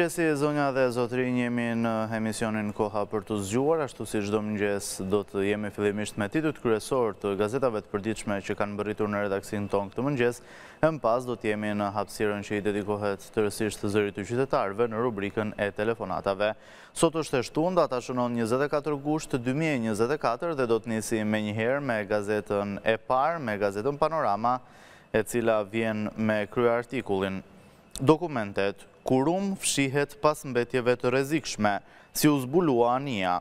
Mirëmëngjes zonja dhe zotërinj jemi në emisionin koha për t'u zgjuar ashtu si çdo mëngjes do të jemi fillimisht me titujt kryesorë të gazetave të përditshme që kanë mbërritur në redaksinë tonë këtë mëngjes e më pas do të jemi në hapësirën që i dedikohet tërësisht zërit të qytetarëve në rubrikën e telefonatave sot është e shtunë data shënon 24 gusht 2024 dhe do të nisi menjëherë me gazetën e parë me gazetën panorama e cila vjen me kryeartikullin Dokumentet, Kurum fshihet pas mbetjeve të rrezikshme, si u zbulua anija.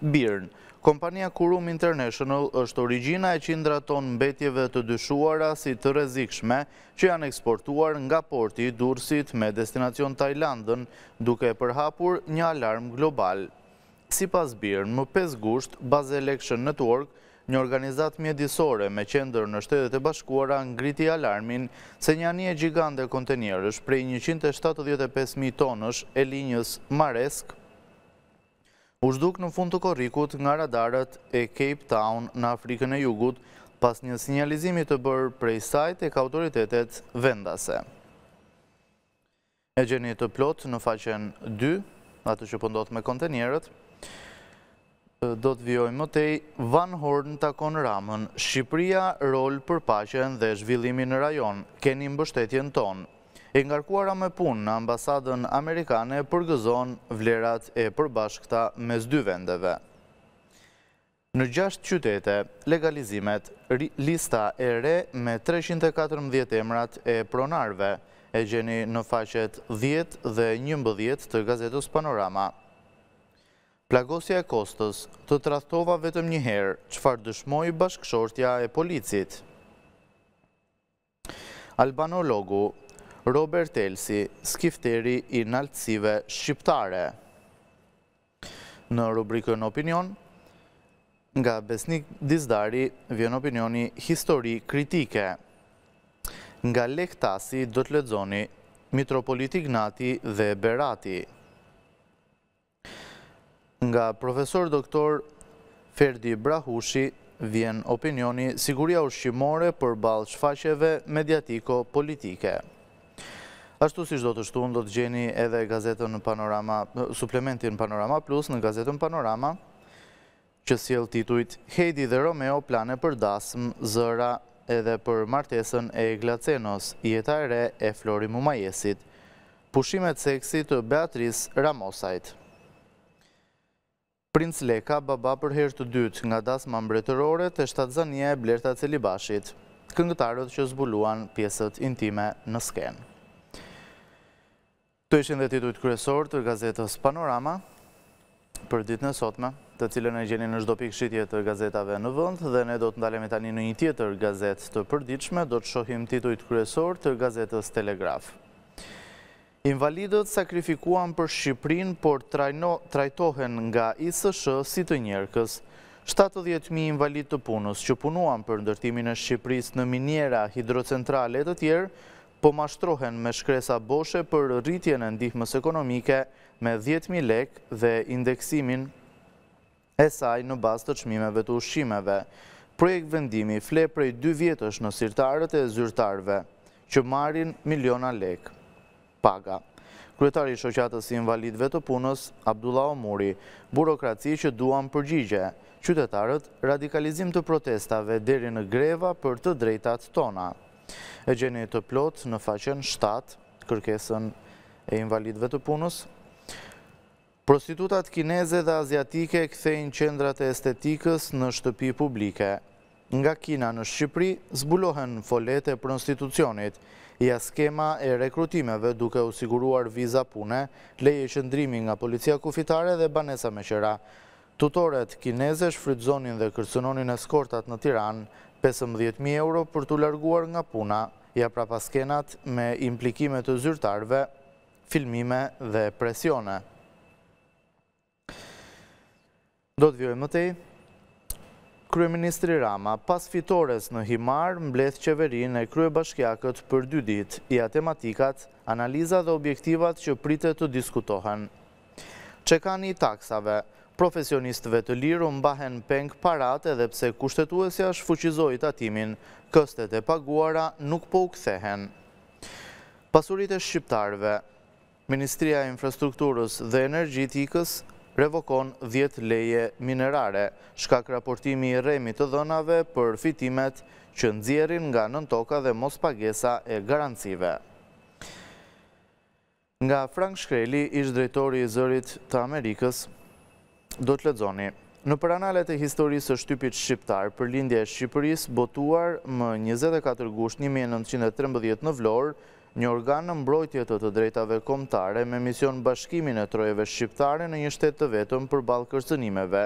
BIRN, Kompania Kurum International është origjina e qindra tonë mbetjeve të dyshuara si të rrezikshme që janë eksportuar nga porti i Durrësit me destinacion Tajlandën, duke përhapur një alarm global. Sipas BIRN, më pesë gusht, Basel Action Network, një organizatë mjedisore me qendër në Shtetet e Bashkuara, ngriti alarmin se një anije gjigante kontenierësh prej njëqind e shtatëdhjetë e pesë mijë tonësh e linjës Maersk u zhduk në fund të korrikut nga radarët e Cape Town në Afrikën e Jugut, pas një sinjalizimi të bërë prej saj tek autoritetet vendase. E gjeni të plotë në faqen 2, atë që po ndodh me kontenierët. Do të vijoj më tej, Van Horn takon Ramën, Shqipria rol për paqen dhe zhvillimin në rajon, keni mbështetjen tonë. E ngarkuara me punë në ambasadën amerikane përgëzon vlerat e përbashkëta mes dy vendeve. Në gjashtë qytete, legalizimet, lista e re me treqind e katërmbëdhjetë emrat e pronarëve, e gjeni në faqet dhjetë dhe njëmbëdhjetë të gazetës Panorama. Plagosja e Kostës, të tradhtova vetëm një herë, çfarë dëshmoi bashkëshortja e policit. Albanologu Robert Elsi, skifteri i naltësive shqiptare. Në rubrikën Opinion, nga Besnik Dizdari vjen opinioni Histori kritike. Nga Lekë Tasi do të lexoni Mitropolit Ignati dhe Berati. Nga Profesor Doktor Ferdi Brahushi vjen opinioni Siguria ushqimore përballë shfaqjeve mediatiko-politike. Ashtu si çdo të shtunë do të gjeni edhe gazetën Panorama, suplementin Panorama Plus në gazetën Panorama. që sjell titujt Heidi dhe Romeo plane për dasmë, zëra edhe për martesën e Egla Cenos, jeta e re e Flori Mumajesit, pushimet seksi të Beatris Ramosajt. Princ Leka baba për herë të dytë, nga dasma mbretërore te shtatzënia e Blerta Celibashit, këngëtarët që zbuluan pjesët intime në skenë. Këto ishin dhe titujt kryesorë të gazetës Panorama për ditën e sotme, të cilën e gjeni në çdo pikë shitje të gazetave në vend dhe ne do të ndalemi tani në një tjetër gazetë të përditshme, do të shohim titujt kryesorë të gazetës Telegraf. Invalidët sakrifikuan për Shqipërinë, por trajtohen nga ISSH si të njerkës. 70.000 invalidë të punës që punuan për ndërtimin e Shqipërisë në miniera, hidrocentrale e të tjerë, Po mashtrohen me shkresa boshe për rritjen e ndihmës ekonomike me dhjetë mijë lekë dhe indeksimin e saj në bazë të çmimeve të ushqimeve. Projektvendimi fle prej dy vjetësh në sirtarët e zyrtarëve që marrin miliona lekë paga. Kryetari i Shoqatës së Invalidëve të Punës, Abdullah Omuri, Burokraci që duan përgjigje, qytetarët radikalizim të protestave deri në greva për të drejtat tona. E gjeni të plotë në faqen 7, kërkesën e invalidëve të punës. Prostitutat kineze dhe aziatike kthejnë qendrat e estetikës në shtëpi publike. Nga Kina në Shqipëri zbulohen foletë e prostitucionit, ja skema e rekrutimeve duke u siguruar viza pune, leje qëndrimi nga policia kufitare dhe banesa me qera. Tutoret kineze shfrytëzonin dhe kërcënonin eskortat në Tiranë, pesëmbëdhjetë mijë euro për t'u larguar nga puna, ja prapaskenat me implikime të zyrtarëve, filmime dhe presione. Do të vijoj më tej. Kryeministri Rama, pas fitores në Himarë, mbledh qeverinë e kryebashkiakët për dy ditë, ja tematikat, analizat dhe objektivat që pritet të diskutohen. Çekani i taksave, Profesionistëve të lirë u mbahen peng paratë edhe pse Kushtetuesja shfuqizoi tatimin, këstet e paguara nuk po u kthehen. Pasuritë e shqiptarëve, Ministria e Infrastrukturës dhe Energjetikës revokon dhjetë leje minerare, shkak raportimi i rremë i të dhënave për fitimet që nxjerrin nga nëntoka dhe mospagesa e garancive. Nga Frank Shkreli, ish-drejtori i Zërit të Amerikës, do të lexoni, Nëpër analet e historisë së shtypit shqiptar, Përlindje e Shqipërisë, botuar më njëzet e katër gusht një mijë e nëntëqind e trembëdhjetë në Vlorë, një organ në mbrojtje të të drejtave kombëtare me mision bashkimin e trojeve shqiptare në një shtet të vetëm përballë kërcënimeve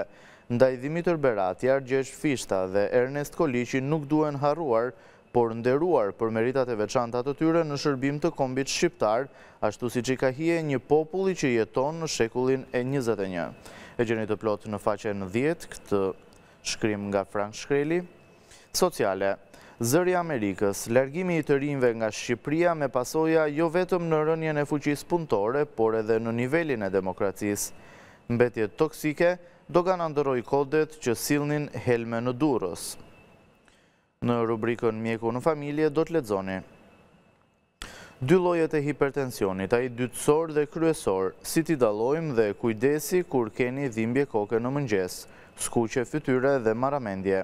ndaj Dhimitër Berati, At Gjergj Fishta dhe Ernest Koliqi nuk duhen harruar por nderuar për meritat e veçanta të tyre në shërbim të kombit shqiptar, ashtu siç i ka hije një populli që jeton në shekullin e njëzet e një. E gjeni të plotë në faqen dhjetë këtë shkrim nga Frank Shkreli. Sociale. Zëri i Amerikës, largimi i të rinjve nga Shqipëria me pasoja jo vetëm në rënien e fuqisë punëtore, por edhe në nivelin e demokracisë. Mbetjet toksike, Dogana ndërroi kodet që sillnin helme në Durrës. Në rubrikën Mjeku në familje do të lexoni Dy llojet e hipertensionit, ai dytësor dhe kryesor, si t'i dallojmë dhe kujdesi kur keni dhimbje koke në mëngjes, skuqje fytyre dhe marramendje,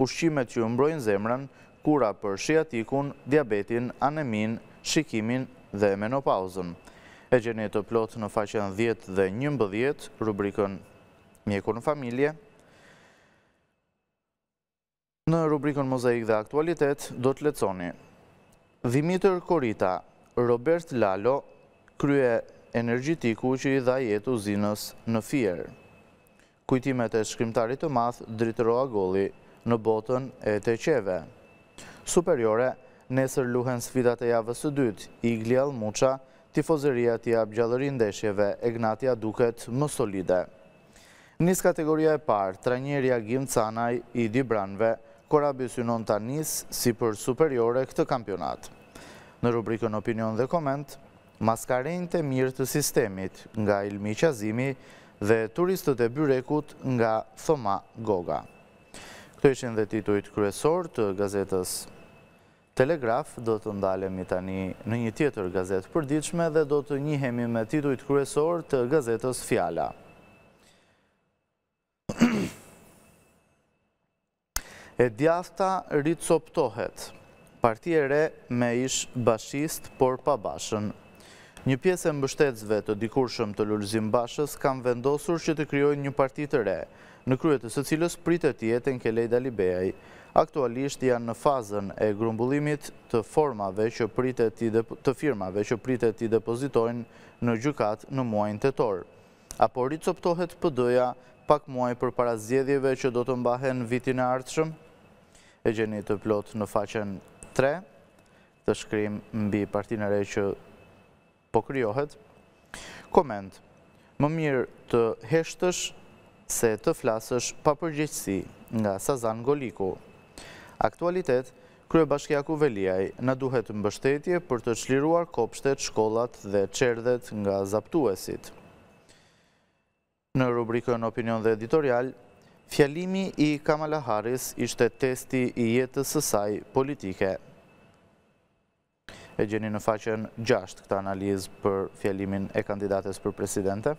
ushqimet që ju mbrojnë zemrën, kura për shiatikun, diabetin, aneminë, shikimin dhe menopauzën. E gjeni të plotë në faqen dhjetë dhe njëmbëdhjetë, rubrikën Mjeku në familje. Në rubrikën Mozaik dhe Aktualitet do të lexoni Dhimitër Korita, Robert Lalo, kryeenergjitiku që i dha jetë uzinës në Fier. Kujtimet e shkrimtarit të madh Dritëro Agolli në botën e teqeve. Superiore, nesër luhen sfidat e javës së dytë, Igli Allmuça, tifozeria t'i japë gjallëri ndeshjeve, Egnatia duket më solide. Nis Kategoria e Parë, trajneri Agim Canaj i dibranëve, Korabi synon ta nisë si për Superiore këtë kampionat. Në rubrikën Opinion dhe Koment, Maskarenjtë e mirë të sistemit nga Ilmi Qazimi dhe Turistët e byrekut nga Thoma Goga. Këto ishin dhe titujt kryesorë të gazetës. Telegraf, do të ndalemi tani në një tjetër gazetë të përditshme dhe do të njihemi me titujt kryesorë të gazetës Fjala. E djathta ricoptohet. Parti e re me ish-bashistë, por pa Bashën. Një pjesë e mbështetësve të dikurshëm të Lulzim Bashës kanë vendosur që të krijojnë një parti të re, në krye të së cilës pritet të jetë Enkelejd Alibeaj, aktualisht janë në fazën e grumbullimit të formave që pritet t'i të firmave që pritet t'i depozitojnë në gjykatë në muajin tetor. A po ricoptohet PD-ja pak muaj përpara zgjedhjeve që do të mbahen vitin e ardhshëm? E gjeni të plotë në faqen tre, këtë shkrim mbi partinë e re që Po krijohet. Koment, Më mirë të heshtësh se të flasësh pa përgjegjësi nga Sazan Goliku. Aktualitet, Kryebashkiaku Veliaj, Na duhet mbështetje për të çliruar kopshtet, shkollat dhe çerdhet nga zaptuesit. Në rubrikën Opinion dhe Editorial, Fjalimi i Kamala Harris ishte testi i jetës së saj politike. E gjeni në faqen 6 këtë analizë për fjalimin e kandidates për presidente.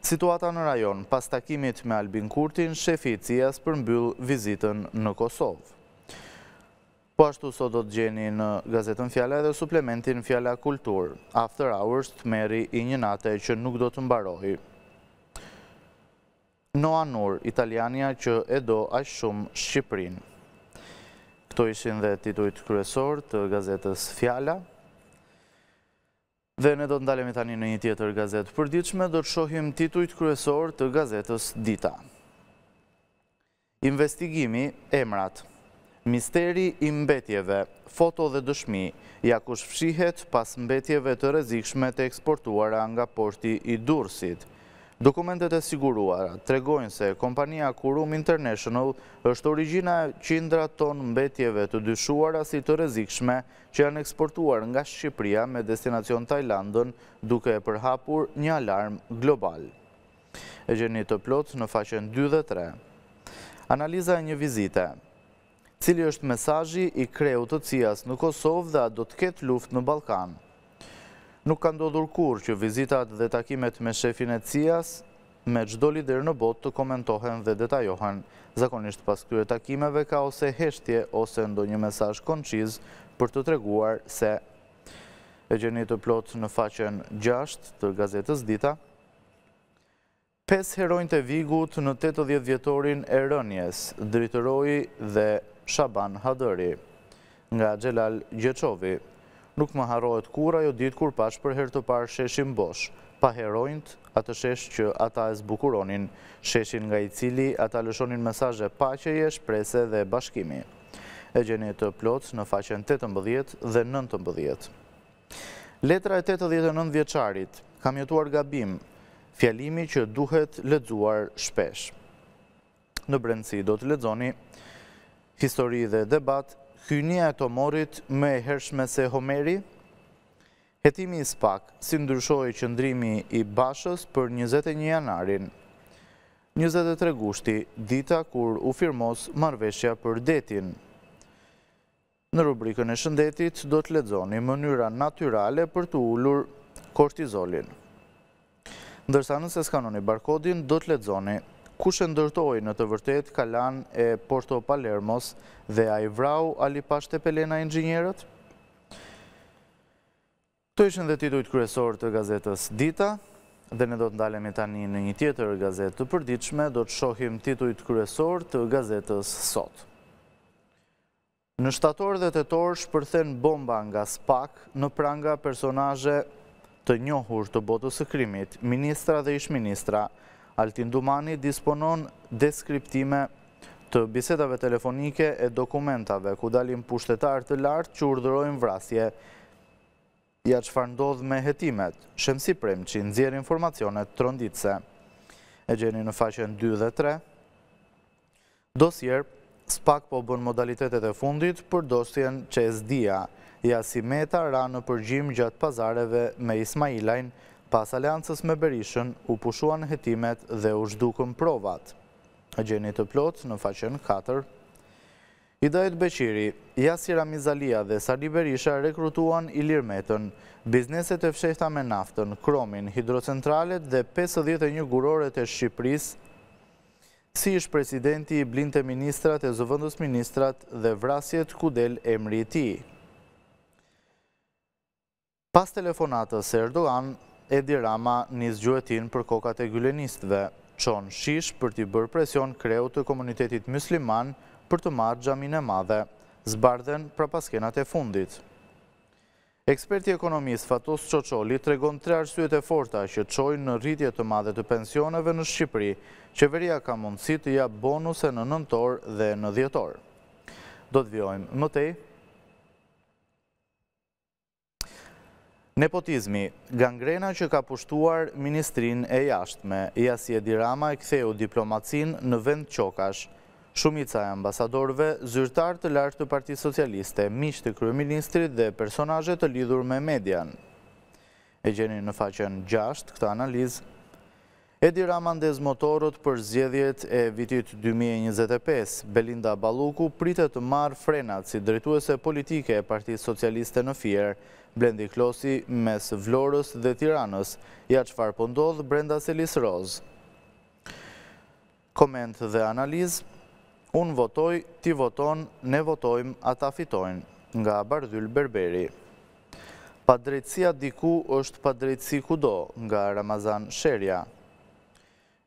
Situata në rajon, pas takimit me Albin Kurtin, shefi i CIA-s përmbyll vizitën në Kosovë. Po ashtu sot do të gjeni në Gazetën Fjala dhe suplementin Fjala Kulturë, After Hours, Tmerri i një nate që nuk do të mbarojë. Noa Nur, italianja që e do aq shumë Shqipërinë. Këto ishin dhe titujt kryesorë të Gazetës Fjala. Dhe ne do të ndalemi tani në një tjetër gazetë të përditshme, do të shohim titujt kryesorë të gazetës Dita. Investigimi, emrat, misteri i mbetjeve, foto dhe dëshmi, ja kush fshihet pas mbetjeve të rrezikshme të eksportuara nga porti i Durrësit. Dokumentet e siguruara tregojnë se kompania Kurum International është origjina e qindra tonë mbetjeve të dyshuara si të rrezikshme që janë eksportuar nga Shqipëria me destinacion Tajlandën, duke e përhapur një alarm global. E gjeni të plotë në faqen 2 dhe 3. Analiza e një vizite. Cili është mesazhi i kreut të CIA-s në Kosovë dhe a do të ketë luftë në Ballkan? Nuk ka ndodhur kurrë që vizitat dhe takimet me shefin e CIA-s me çdo lider në botë të komentohen dhe detajohen. Zakonisht pas këtyre takimeve ka ose heshtje ose ndonjë mesazh konçiz për të treguar se E gjeni të plotë në faqen gjashtë të gazetës Dita. Pesë heronjtë e Vigut në tetëdhjetëvjetorin e rënies, Dritëroi dhe Shaban Hadëri. Nga Xhelal Gjeçovi Nuk më harrohet kurrë ajo ditë kur pashë për herë të parë sheshin bosh, pa heronjtë, atë shesh që ata e zbukuronin, sheshin nga i cili ata lëshonin mesazhe paqeje, shprese dhe bashkimi. E gjeni të plotë në faqen tetëmbëdhjetë dhe nëntëmbëdhjetë. Letra e tetëdhjetë e nëntëvjeçarit, Kam jetuar gabim, fjalimi që duhet lexuar shpesh. Në brendësi do të lexoni histori dhe debat, hyjnia e Tomorrit më e hershme se Homeri, Hetimi i SPAK, si ndryshoi qëndrimi i Bashës për 21 janarin, 23 gushti, dita kur u firmos marrëveshja për detin. Në rubrikën e shëndetit do të lexoni mënyra natyrale për të ulur kortizolin. Ndërsa nëse skanoni barkodin, do të lexoni kush e ndërtoi në të vërtetë kalanë e Porto Palermos dhe a i vrau Ali Pashë Tepelena inxhinierët? Këto ishin dhe titujt kryesorë të gazetës Dita dhe ne do të ndalemi tani në një tjetër gazetë të përditshme, do të shohim titujt kryesorë të gazetës Sot. Në shtator dhe tetor shpërthen bomba nga SPAK në pranga personazhe të njohur të botës së krimit, ministra dhe ish-ministra. Altin Dumani disponon dekriptime të bisedave telefonike e dokumentave ku dalin pushtetarë të lartë që urdhërojnë vrasje. Ja çfarë ndodh me hetimet, Shemsi Prençi nxjerr informacionet tronditëse. E gjeni në faqen dy dhe tre. Dosjer, SPAK po bën modalitetet e fundit për dosjen CEZ-DIA. Ja si Meta ra në përgjim gjatë pazareve me Ismailajn, pas aleancës me Berishën u pushuan hetimet dhe u zhdukën provat. E gjeni të plotë në faqen katër. Idajet Beqiri, ja si Ramiz Alia dhe Sali Berisha rekrutuan Ilir Metën, bizneset e fshehta me naftën, kromin, hidrocentralet dhe pesëdhjetë e një guroret e Shqipërisë si ish-presidenti i blinte ministrat e zëvendësministrat dhe vrasjet ku del emri i tij. Pas telefonatës së Erdogan, Edi Rama nis gjuetinë për kokat e gylenistëve, çon SHISH për t'i bërë presion kreut të komunitetit mysliman për të marrë Xhaminë e Madhe, zbardhen prapaskenat e fundit. Eksperti i ekonomisë Fatos Çoçoli tregon tre arsyet e forta që çojnë në rritje të madhe të pensioneve në Shqipëri, qeveria ka mundësi të japë bonuse në nëntor dhe në dhjetor. Do të vijojmë më tej. Nepotizmi, gangrena që ka pushtuar Ministrinë e Jashtme, ja si Edi Rama e ktheu diplomacinë në vend qokash. Shumica e ambasadorëve, zyrtarë të lartë të Partisë Socialiste, miq të kryeministrit dhe personazhe të lidhur me median. E gjeni në faqen gjashtë këtë analizë. Edi Rama ndez motorët për zgjedhjet e vitit dy mijë e njëzet e pesë, Belinda Balluku pritet të marrë frenat si drejtuese politike e Partisë Socialiste në Fier, Blendi Klosi mes Vlorës dhe Tiranës, ja çfarë po ndodh brenda selisë rozë. Koment dhe analizë, Unë votoj, ti voton, ne votojmë, ata fitojnë, nga Bardhyl Berberi. Padrejtësia diku është padrejtësi kudo, nga Ramazan Sherja.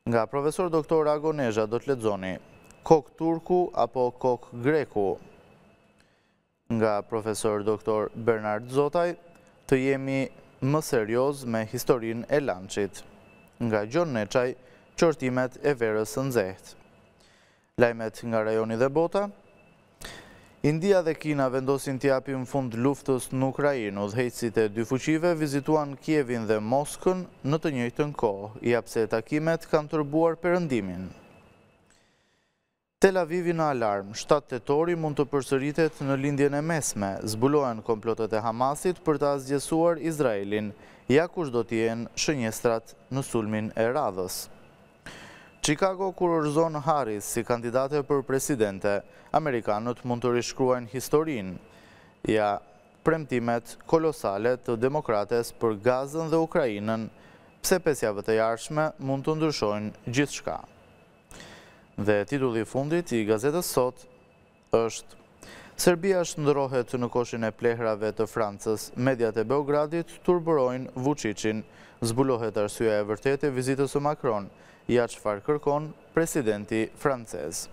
Nga Profesor Doktor Ago Nezha do të lexoni, Kokë turku apo kokë greku? nga profesor doktor Bernard Zotaj, të jemi më seriozë me historinë e LANÇ-it. Nga Gjon Neçaj, qortimet e verës së nxehtë. Lajmet nga rajoni dhe bota, India dhe Kina vendosin t'i japin fund luftës në Ukrainë, udhëheqësit e dy fuqive vizituan Kievin dhe Moskën në të njëjtën kohë, ja pse takimet kanë tërbuar Perëndimin. Tel Avivi në alarm, shtatë tetori mund të përsëritet në Lindjen e Mesme, zbulohen komplotet e Hamasit për të asgjesuar Izraelin, ja kush do të jenë shënjestrat në sulmin e radhës. Çikago kurorëzon Harris si kandidate për presidente, amerikanët mund të rishkruajnë historinë, ja premtimet kolosale të demokrates për Gazën dhe Ukrainën, pse pesë javët e ardhshme mund të ndryshojnë gjithçka. Dhe titulli i fundit i gazetës Sot është Serbia shndërrohet në koshin e plehrave të Francës, mediat e Beogradit tërbojnë Vuçiçin, zbulohet arsyeja e vërtetë e vizitës së Macron, ja çfarë kërkon presidenti francez.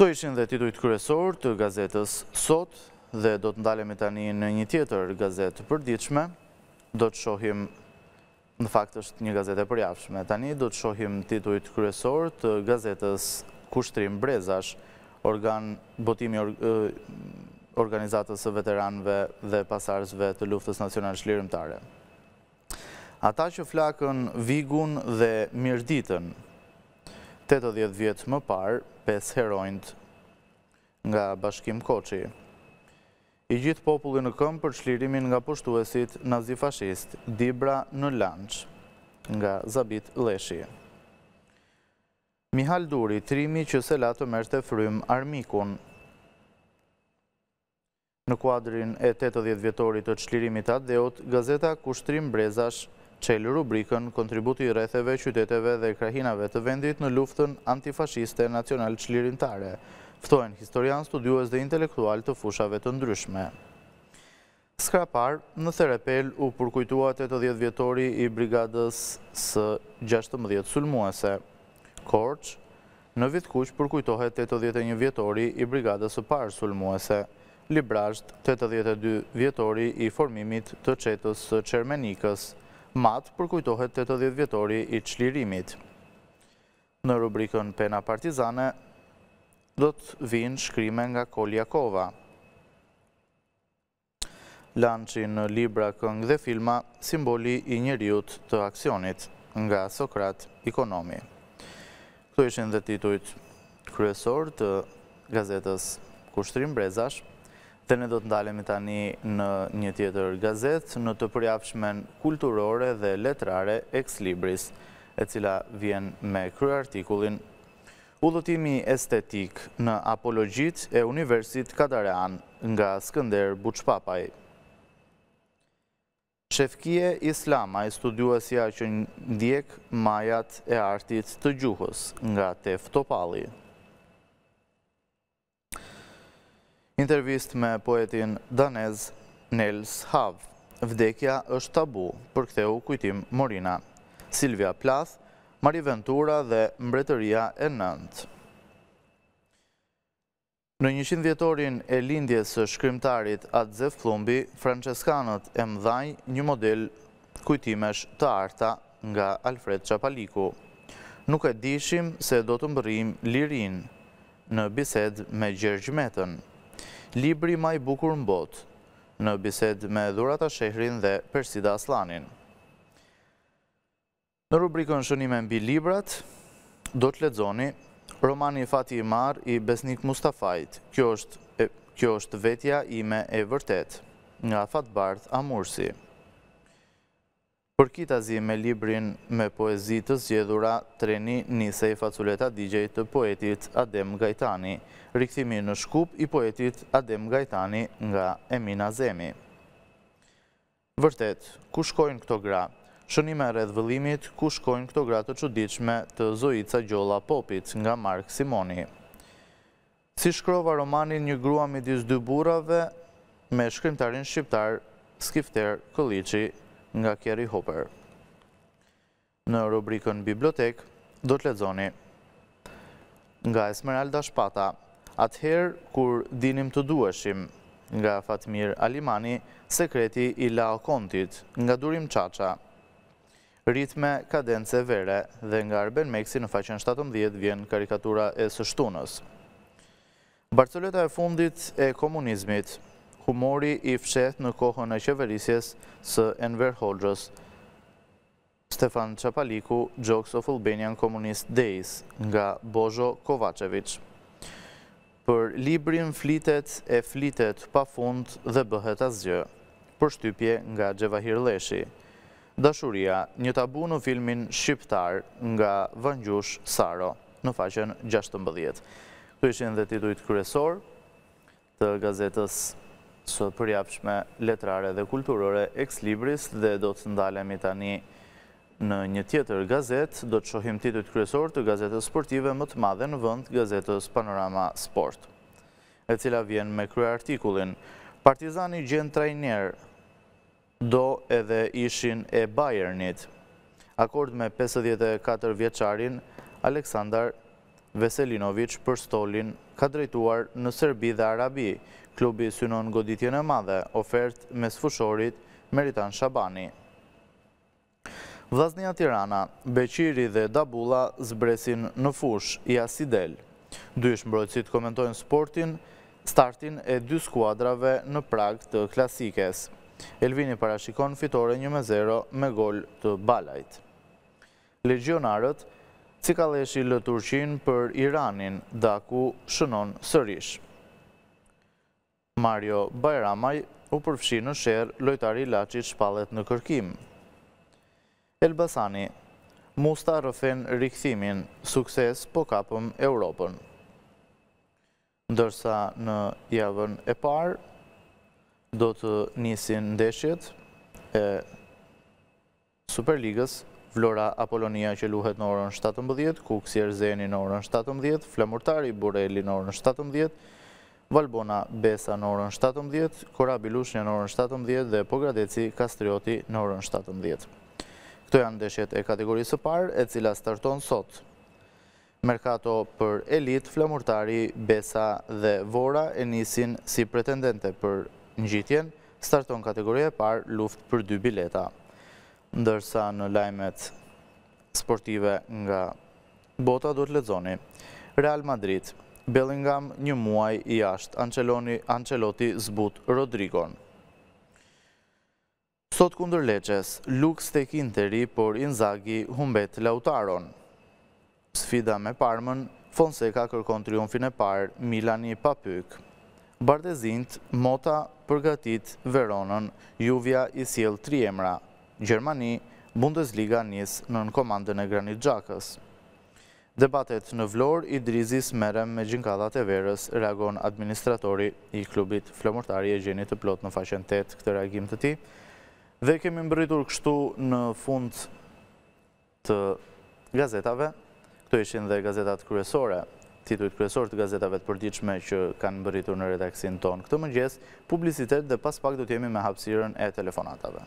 Këto ishin dhe titujt kryesorë të gazetës Sot dhe do të ndalemi tani në një tjetër gazetë të përditshme. Do të shohim, në fakt është një gazetë e përjavshme. Tani do të shohim titujt kryesorë të gazetës Kushtrim Brezash, botim i organizatës së veteranëve dhe pasardhësve të Luftës Nacional Çlirimtare. Ata që flakën Vigun dhe Mirditën tetëdhjetë vjet më parë, pesë heronjtë nga Bashkim Koçi. I gjithë populli në këmbë për çlirimin nga pushtuesit nazifashistë, Dibra në LANÇ, nga Zabit Lleshi. Mihal Duri, trimi që s'e la të merrte frymë armikun. Në kuadrin e tetëdhjetë vjetorit të çlirimit të atdheut, gazeta Kushtrim Brezash çel rubrikën Kontributi i rretheve, qyteteve dhe krahinave të vendit në luftën antifashiste nacionalçlirimtare. Ftohen historianë, studiues dhe intelektualë të fushave të ndryshme. Skrapar, në Therepel u përkujtua tetëdhjetë vjetori i Brigadës së gjashtëmbëdhjetë Sulmuese. Korçë, Në Vithkuq përkujtohet tetëdhjetë e një vjetori i Brigadës së Parë Sulmuese, Librazhd, tetëdhjetë e dy vjetori i formimit të çetës së Çermenikës, Mat përkujtohet tetëdhjetë vjetori i Çlirimit. Në rubrikën Pena Partizane do të vijnë shkrime nga Kol Jakova. Lançi në libra, këngë dhe filma, simboli i njeriut të aksionit, nga Sokrat Ikonomi. Këto ishin dhe titujt kryesorë të gazetës Kushtrim Brezash, dhe ne do të ndalemi tani në një tjetër gazetë, në të përjavshmen kulturore dhe letrare Ex Libris, e cila vjen me kryeartikullin Udhëtimi estetik në Apologjitë e Universit Kadarean nga Skënder Buçpapaj. Shefkije Islamaj studiuesja që ndjek majat e artit të gjuhës nga Tef Topalli. Intervistë me poetin danez Niels Hav. Vdekja është tabu, përktheu Kujtim Morina. Silvia Plath, Mary Ventura dhe Mbretëria e Nëntë. Në njëqind vjetorin e lindjes së shkrimtarit At Zef Pllumbi, Franceskanët e mëdhaj një model kujtimesh të arta nga Alfred Çapaliku. Nuk e dishim se do të mbërrimë lirinë, Në bisedë me Gjergj Metën. Libri ma i bukur n'botë. Në bisedë me Dhurata Shehrin dhe Persida Asllanin. Në rubrikën Shënime mbi librat, do të lexoni romani Fati i marrë i Besnik Mustafajt, Kjo është vetja ime e vërtetë, nga Fatbardh Amursi. Përkitazi me librin me poezi të zgjedhura Treni nisej Faculeta digjej të poetit Adem Gajtani, Rikthimi në Shkup i poetit Adem Gajtani nga Emin Azemi. Vërtet, ku shkojnë këto gra? Shënime rreth vëllimit Ku shkojnë këto gra të çuditshme të Zoica Gjolla Popit nga Mark Simoni. Si shkrova romanin Një grua midis dy burrave me shkrimtarin shqiptar Skifter Këlliçi nga Kerry Hopper. Në rubrikën Bibliotekë do të lexoni nga Esmeralda Shpata Atëherë kur dinim të duheshim, nga Fatmir Alimani Sekreti i Laokontit nga Durim Çaça Ritme, kadencë vere, dhe nga Arben Meksi në faqen shtatëmbëdhjetë vjen karikatura e së shtunës. Barcelota e fundit e komunizmit, humori i fshehtë në kohën e qeverisjes së Enver Hoxhës, Stefan Çapaliku, Jokes of Albanian Communist Days, nga Bozho Kovaçeviç. Për librin flitet e flitet pa fund dhe bëhet asgjë. Përshtypje nga Xhevahir Lleshi. Dashuria, një tabu në filmin shqiptar nga Vangjush Saro, në faqen gjashtëmbëdhjetë. Këto ishin dhe titujt kryesorë të gazetës së përjavshme letrare dhe kulturore Ex Libris dhe do të ndalemi tani Në një tjetër gazetë, do të shohim titujt kryesorë të gazetës sportive më të madhe në vend, gazetës Panorama Sport. E cila vjen me kryeartikullin, Partizani gjen trajner, do edhe ishin e Bajernit. Akord me pesëdhjetë e katër vjeçarin Aleksandar Veselinoviç për stolin ka drejtuar në Serbi dhe Arabi. Klubi synon goditjen e madhe, ofertë mesfushorit Meritan Shabani. Vllaznia Tirana, Beqiri dhe Dabulla zbresin në fushë, ja si del. Dy ish-mbrojtësit komentojnë sportin, startin e dy skuadrave në prag të Klasikes. Elvini parashikon fitore një me zero me gol të Balajt. Legjionarët, Cikaleshi lë Turqinë për Iranin, Daku shënon sërish. Mario Bajramaj u përfshi në sherr, lojtari i Laçit shpallet në kërkim. Elbasani, Musta rrëfen rikthimin, sukses po kapëm Europën. Ndërsa në javën e parë do të nisin ndeshjet e Superligës, Vora Apolonia që luhet në orën shtatëmbëdhjetë, Kukësi Erzeni në orën shtatëmbëdhjetë, Flamurtari Burreli në orën shtatëmbëdhjetë, Valbona Besa në orën shtatëmbëdhjetë, Korabi Lushnja në orën shtatëmbëdhjetë dhe Pogradeci Kastrioti në orën shtatëmbëdhjetë. Këto janë ndeshjet e kategorisë së parë, e cila starton sot. Merkato për elitë, Flamurtari, Besa dhe Vora e nisin si pretendente për ngjitjen, starton Kategoria e Parë, luftë për dy bileta. Ndërsa në lajmet sportive nga bota do të lexoni Real Madrid, Bellingham një muaj jashtë, Ancelotti zbut Rodrigon. Sot kundër Lecces, luks tek Interi, por Inzaghi humbet Lautaron. Sfida me Parmën, Fonseca kërkon triumfin e parë, Milani pa pykë. Bardhezinjtë, Motta përgatit Veronën, Juvja i sjell tri emra. Gjermani, Bundesliga nis nën komandën e Granit Xhakës. Debatet në Vlorë, Idrizi s'merrem me gjinkallat e verës, reagon administratori i klubit Flamurtari e gjeni të plotë në faqen tetë këtë reagim të tij. Dhe kemi mbërritur kështu në fund të gazetave. Këto ishin dhe gazetat kryesore, titujt kryesorë të gazetave të përditshme që kanë mbërritur në redaksinë tonë. Këtë mëngjes, publicitet dhe pas pak do t'jemi me hapësirën e telefonatave.